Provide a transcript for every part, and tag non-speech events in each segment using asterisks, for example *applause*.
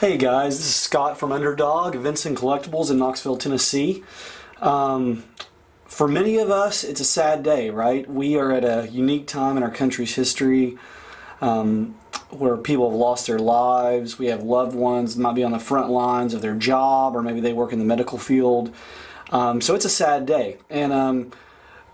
Hey guys, this is Scott from Underdog, Vincent Collectibles in Knoxville, Tennessee. Um, for many of us, it's a sad day, right? We are at a unique time in our country's history um, where people have lost their lives. We have loved ones might be on the front lines of their job, or maybe they work in the medical field. Um, so it's a sad day. And um,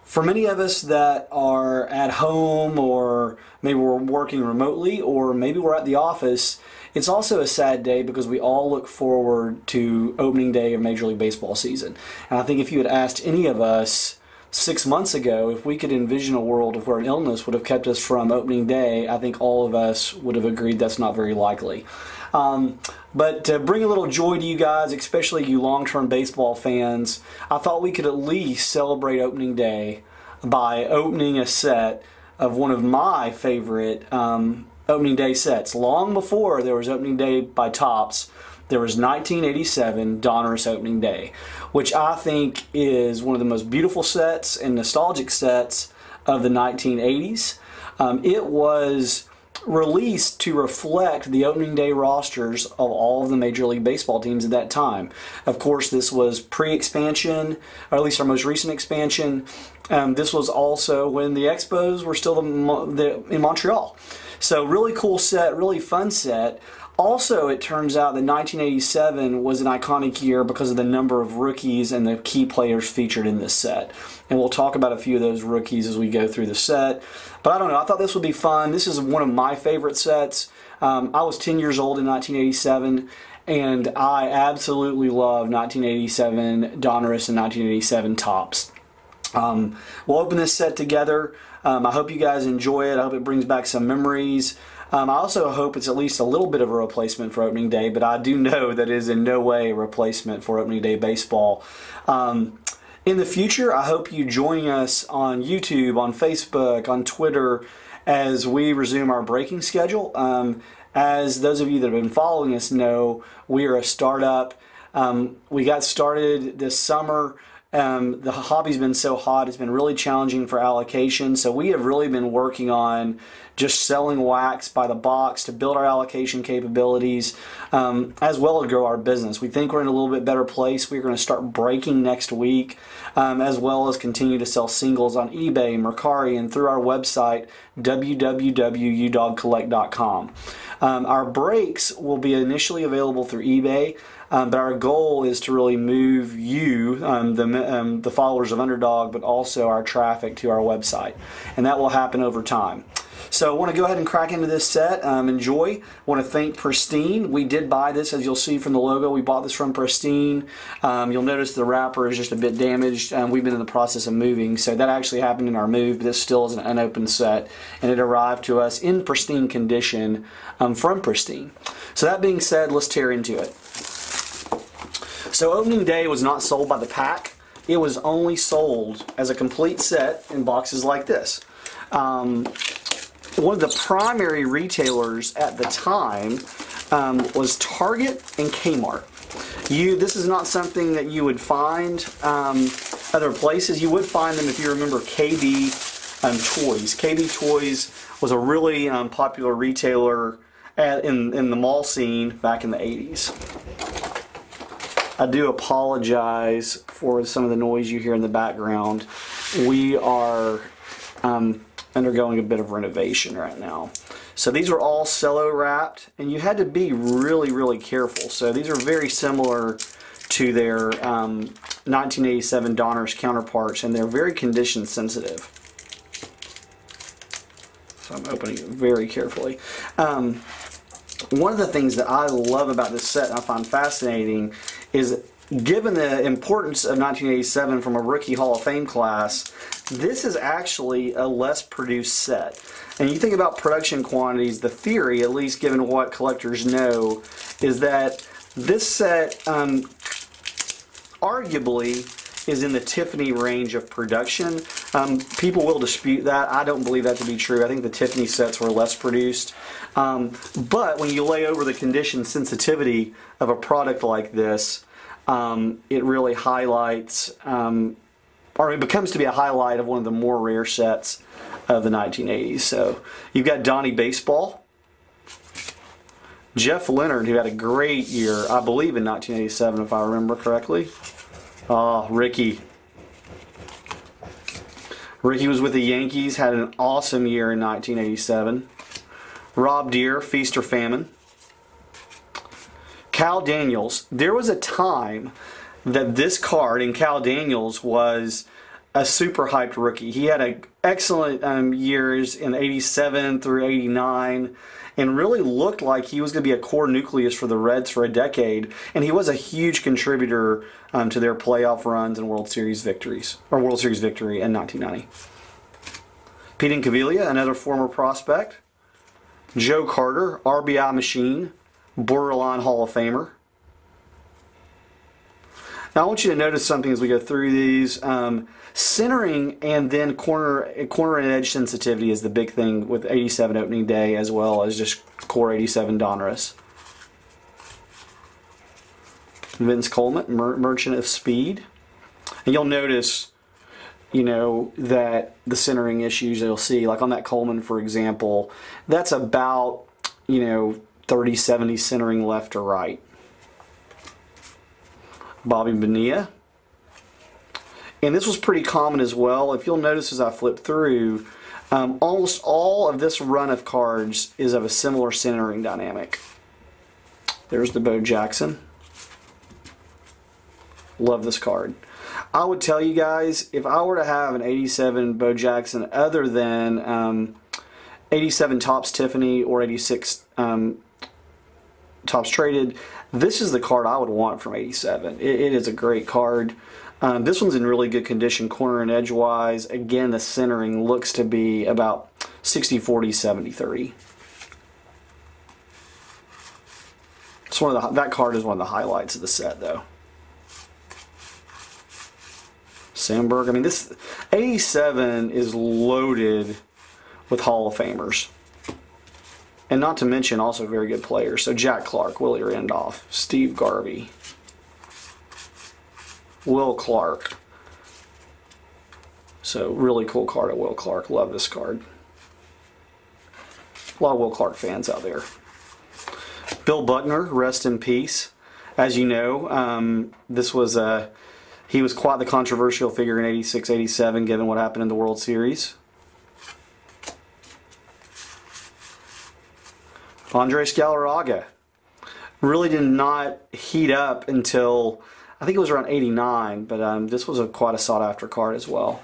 for many of us that are at home, or maybe we're working remotely, or maybe we're at the office, it's also a sad day because we all look forward to opening day of Major League Baseball season. And I think if you had asked any of us six months ago if we could envision a world where an illness would have kept us from opening day, I think all of us would have agreed that's not very likely. Um, but to bring a little joy to you guys, especially you long term baseball fans, I thought we could at least celebrate opening day by opening a set of one of my favorite um, opening day sets. Long before there was opening day by Topps, there was 1987 Donruss opening day, which I think is one of the most beautiful sets and nostalgic sets of the 1980s. Um, it was released to reflect the opening day rosters of all of the Major League Baseball teams at that time. Of course, this was pre expansion, or at least our most recent expansion. Um, this was also when the Expos were still the, the, in Montreal. So really cool set, really fun set. Also, it turns out that 1987 was an iconic year because of the number of rookies and the key players featured in this set. And we'll talk about a few of those rookies as we go through the set. But I don't know, I thought this would be fun. This is one of my favorite sets. Um, I was 10 years old in 1987, and I absolutely love 1987 Donruss and 1987 Topps. Um, we'll open this set together. Um, I hope you guys enjoy it. I hope it brings back some memories. Um, I also hope it's at least a little bit of a replacement for opening day, but I do know *laughs* that it is in no way a replacement for opening day baseball. Um, in the future, I hope you join us on YouTube, on Facebook, on Twitter as we resume our breaking schedule. Um, as those of you that have been following us know, we are a startup. Um, we got started this summer. Um, the hobby's been so hot, it's been really challenging for allocation. So we have really been working on just selling wax by the box to build our allocation capabilities um, as well as grow our business. We think we're in a little bit better place. We're going to start breaking next week um, as well as continue to sell singles on eBay, Mercari, and through our website, www.udogcollect.com. Um, our breaks will be initially available through eBay. Um, but our goal is to really move you, um, the, um, the followers of Underdog, but also our traffic to our website. And that will happen over time. So I want to go ahead and crack into this set. Um, enjoy. I want to thank Pristine. We did buy this, as you'll see from the logo. We bought this from Pristine. Um, you'll notice the wrapper is just a bit damaged. Um, we've been in the process of moving, so that actually happened in our move. This still is an unopened set, and it arrived to us in pristine condition um, from Pristine. So that being said, let's tear into it. So opening day was not sold by the pack. It was only sold as a complete set in boxes like this. Um, one of the primary retailers at the time um, was Target and Kmart. You, this is not something that you would find um, other places. You would find them if you remember KB um, Toys. KB Toys was a really um, popular retailer at, in, in the mall scene back in the 80s. I do apologize for some of the noise you hear in the background. We are um, undergoing a bit of renovation right now. So these are all cello wrapped, and you had to be really, really careful. So these are very similar to their um, 1987 Donruss counterparts, and they're very condition sensitive. So I'm opening it very carefully. Um, one of the things that I love about this set and I find fascinating is given the importance of 1987 from a rookie Hall of Fame class, this is actually a less produced set. And you think about production quantities, the theory, at least given what collectors know, is that this set um, arguably is in the Tiffany range of production. Um, people will dispute that. I don't believe that to be true. I think the Tiffany sets were less produced. Um, but when you lay over the condition sensitivity of a product like this, um, it really highlights, um, or it becomes to be a highlight of one of the more rare sets of the 1980s. So you've got Donnie Baseball, Jeff Leonard, who had a great year, I believe in 1987, if I remember correctly. Oh, Rickey. Rickey was with the Yankees, had an awesome year in 1987. Rob Deer, Feast or Famine. Kal Daniels. There was a time that this card in Kal Daniels was a super hyped rookie. He had a excellent um, years in 87 through 89 and really looked like he was going to be a core nucleus for the Reds for a decade. And he was a huge contributor um, to their playoff runs and World Series victories, or World Series victory in 1990. Pete Incaviglia, another former prospect. Joe Carter, RBI machine, borderline Hall of Famer. Now I want you to notice something as we go through these. Um, centering and then corner corner and edge sensitivity is the big thing with 87 opening day as well as just core 87 Donruss. Vince Coleman, Mer- Merchant of Speed. And you'll notice, you know, that the centering issues you'll see, like on that Coleman, for example, that's about, you know, 30 70 centering left or right. Bobby Bonilla. And this was pretty common as well. If you'll notice as I flip through, um, almost all of this run of cards is of a similar centering dynamic. There's the Bo Jackson. Love this card. I would tell you guys, if I were to have an 87 Bo Jackson other than um, 87 Topps Tiffany or 86 um, Topps Traded, this is the card I would want from 87. it, it is a great card. Um, this one's in really good condition, corner and edge wise. Again, the centering looks to be about 60 40, 70 30. It's one of the, that card is one of the highlights of the set, though. Sandberg. I mean, this 87 is loaded with Hall of Famers. And not to mention also very good players. So Jack Clark, Willie Randolph, Steve Garvey, Will Clark. So really cool card of Will Clark. Love this card. A lot of Will Clark fans out there. Bill Buckner, rest in peace. As you know, um, this was a he was quite the controversial figure in 86 87 given what happened in the World Series. Andres Galarraga really did not heat up until I think it was around 89, but um, this was a quite a sought after card as well.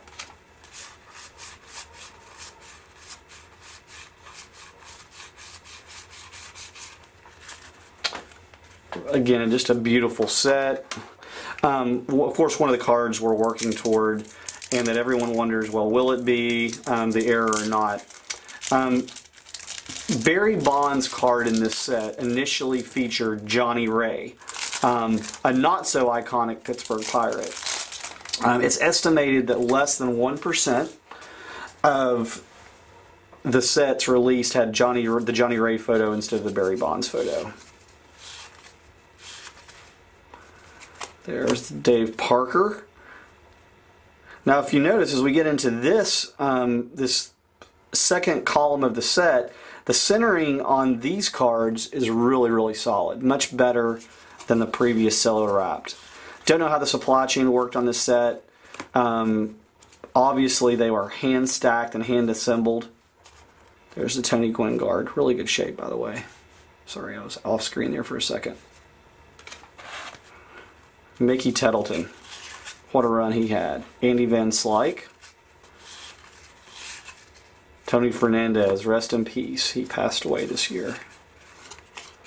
Again, just a beautiful set. Um, of course, one of the cards we're working toward, and that everyone wonders, well, will it be um, the error or not? Barry Bonds' card in this set initially featured Johnny Ray um, a not so iconic Pittsburgh Pirate. Um, it's estimated that less than 1% of the sets released had Johnny the Johnny Ray photo instead of the Barry Bonds photo. There's Dave Parker. Now, if you notice, as we get into this um, this second column of the set, the centering on these cards is really, really solid. Much better than the previous cello wrapped. Don't know how the supply chain worked on this set. Um, obviously, they were hand stacked and hand assembled. There's the Tony Gwynn guard. Really good shape, by the way. Sorry, I was off screen there for a second. Mickey Tettleton. What a run he had. Andy Van Slyke. Tony Fernandez, rest in peace. He passed away this year.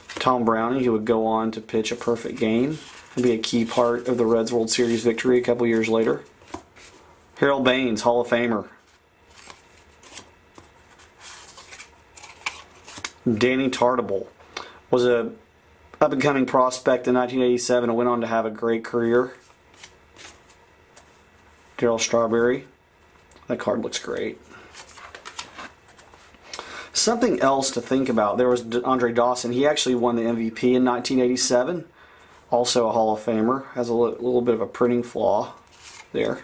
Tom Browning, who would go on to pitch a perfect game and be a key part of the Reds World Series victory a couple years later. Harold Baines, Hall of Famer. Danny Tartabull was a up and coming prospect in 1987 and went on to have a great career. Darryl Strawberry. That card looks great. Something else to think about. There was Andre Dawson. He actually won the MVP in 1987. Also a Hall of Famer. Has a little bit of a printing flaw there.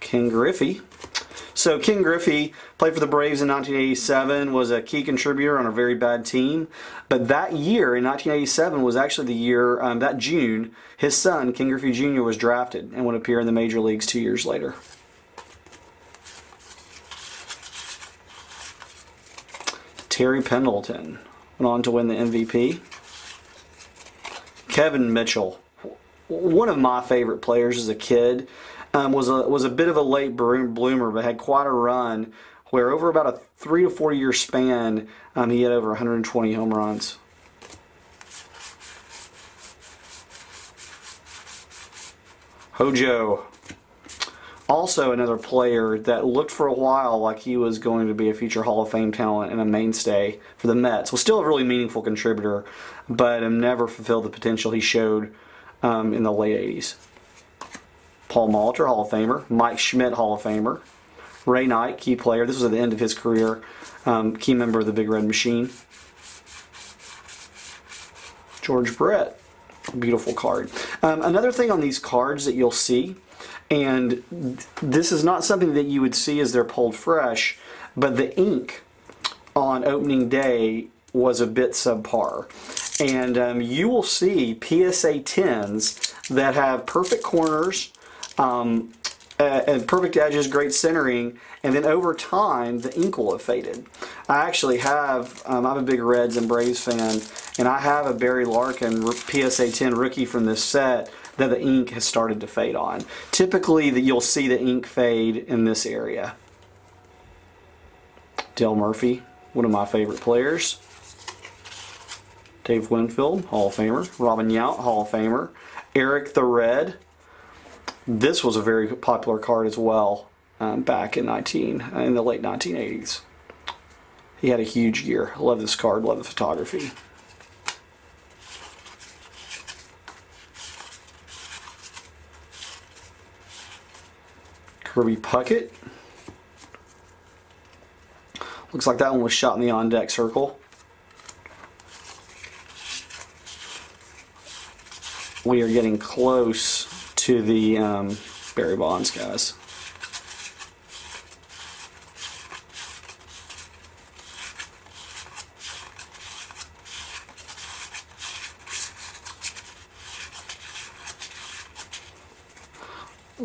Ken Griffey. So Ken Griffey played for the Braves in 1987, was a key contributor on a very bad team. But that year, in 1987, was actually the year, um, that June, his son, Ken Griffey Jr., was drafted and would appear in the major leagues two years later. Terry Pendleton went on to win the MVP. Kevin Mitchell, one of my favorite players as a kid, um, was a was a bit of a late bloomer, but had quite a run. Where over about a three to four year span, um, he had over 120 home runs. Hojo, also another player that looked for a while like he was going to be a future Hall of Fame talent and a mainstay for the Mets. Was still a really meaningful contributor, but never fulfilled the potential he showed um, in the late 80s. Paul Molitor, Hall of Famer. Mike Schmidt, Hall of Famer. Ray Knight, key player. This was at the end of his career, um, key member of the Big Red Machine. George Brett, beautiful card. Um, another thing on these cards that you'll see and this is not something that you would see as they're pulled fresh, but the ink on opening day was a bit subpar. And um, you will see PSA 10s that have perfect corners, um, and perfect edges, great centering, and then over time the ink will have faded. I actually have, um, I'm a big Reds and Braves fan, and I have a Barry Larkin PSA 10 rookie from this set that the ink has started to fade on. Typically, that you'll see the ink fade in this area. Dale Murphy, one of my favorite players. Dave Winfield, Hall of Famer. Robin Yount, Hall of Famer. Eric the Red. This was a very popular card as well um, back in 19 in the late 1980s. He had a huge year. Love this card. Love the photography. Kirby Puckett. Looks like that one was shot in the on deck circle. We are getting close to the um, Barry Bonds guys.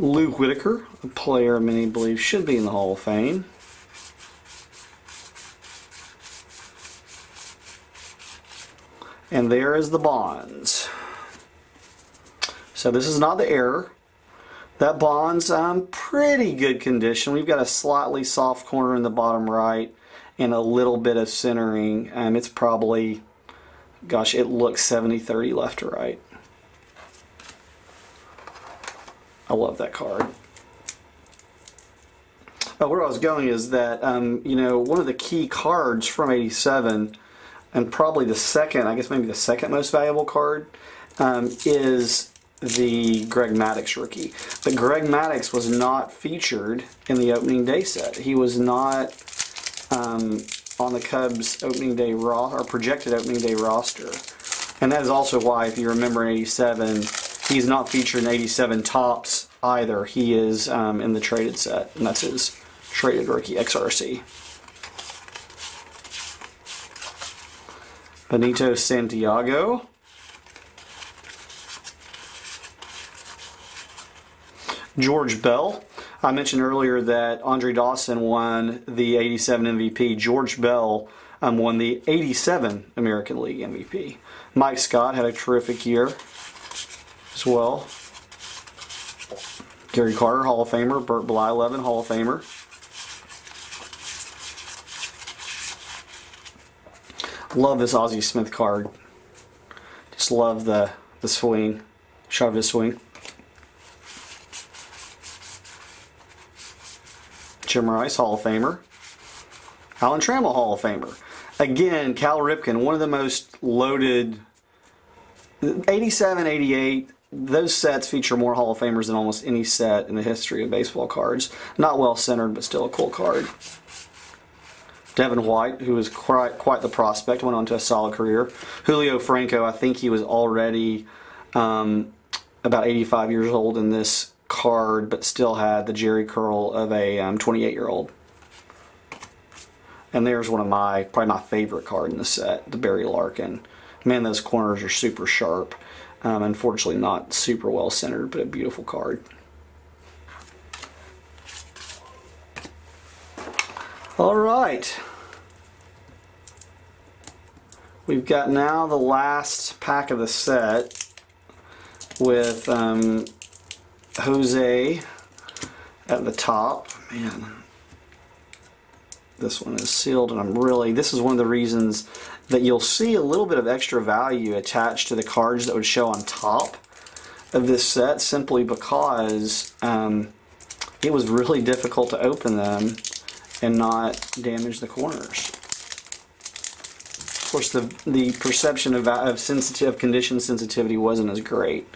Lou Whitaker, a player many believe should be in the Hall of Fame. And there is the Bonds. So this is not the error. That Bonds, um, pretty good condition. We've got a slightly soft corner in the bottom right and a little bit of centering. Um, it's probably, gosh, it looks 70-30 left to right. I love that card. But where I was going is that, um, you know, one of the key cards from 87, and probably the second, I guess maybe the second most valuable card, um, is the Greg Maddux rookie. But Greg Maddux was not featured in the opening day set. He was not um, on the Cubs opening day ro- or projected opening day roster. And that is also why, if you remember in 87, He's not featured in 87 Topps either. He is um, in the traded set, and that's his traded rookie XRC. Benito Santiago. George Bell. I mentioned earlier that Andre Dawson won the 87 MVP. George Bell um, won the 87 American League MVP. Mike Scott had a terrific year as well. Gary Carter, Hall of Famer. Burt Bert Blyleven, Hall of Famer. Love this Ozzie Smith card. Just love the, the swing, shot of his swing. Jim Rice, Hall of Famer. Alan Trammell, Hall of Famer. Again, Cal Ripken, one of the most loaded 87, 88, those sets feature more Hall of Famers than almost any set in the history of baseball cards. Not well centered, but still a cool card. Devon White, who was quite, quite the prospect, went on to a solid career. Julio Franco, I think he was already um, about 85 years old in this card, but still had the Jerry curl of a 28 um, year old. And there's one of my, probably my favorite card in the set, the Barry Larkin. Man, those corners are super sharp. Um, unfortunately, not super well centered, but a beautiful card. All right. We've got now the last pack of the set with um, Jose at the top. Man, this one is sealed and I'm really, this is one of the reasons that you'll see a little bit of extra value attached to the cards that would show on top of this set simply because um, it was really difficult to open them and not damage the corners. Of course, the, the perception of, of sensitive condition sensitivity wasn't as great.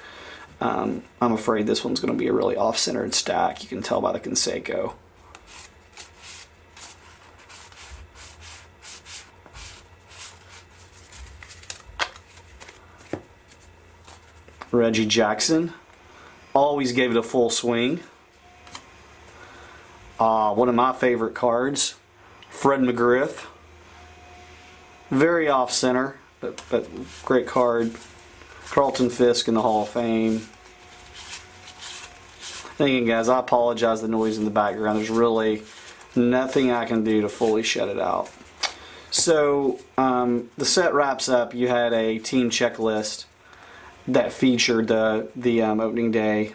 Um, I'm afraid this one's going to be a really off-centered stack. You can tell by the Canseco. Reggie Jackson. Always gave it a full swing. Uh, one of my favorite cards, Fred McGriff. Very off center, but, but great card. Carlton Fisk in the Hall of Fame. Again, guys, I apologize the noise in the background. There's really nothing I can do to fully shut it out. So um, the set wraps up. You had a team checklist that featured the the um, opening day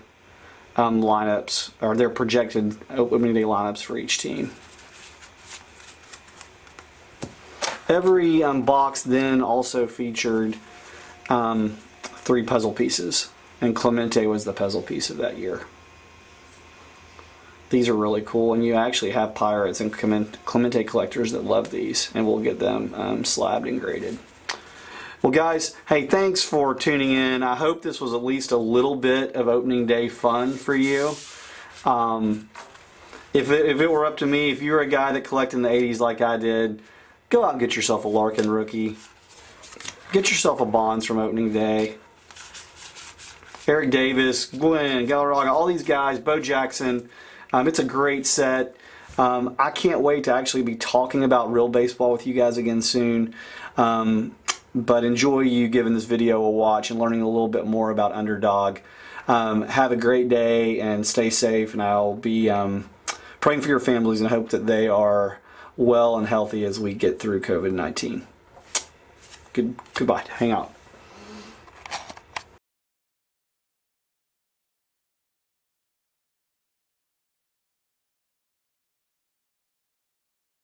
um, lineups or their projected opening day lineups for each team. Every um, box then also featured um, three puzzle pieces, and Clemente was the puzzle piece of that year. These are really cool, and you actually have pirates and Clemente collectors that love these, and we'll get them um, slabbed and graded. Well, guys, hey, thanks for tuning in. I hope this was at least a little bit of opening day fun for you. Um, if, it, if it were up to me, if you're a guy that collected in the 80s like I did, go out and get yourself a Larkin rookie. Get yourself a Bonds from opening day. Eric Davis, Gwynn, Galarraga, all these guys, Bo Jackson. Um, it's a great set. Um, I can't wait to actually be talking about real baseball with you guys again soon. Um, but enjoy you giving this video a watch and learning a little bit more about Underdog. Um, have a great day and stay safe, and I'll be um, praying for your families and hope that they are well and healthy as we get through COVID 19. Good, goodbye. Hang out.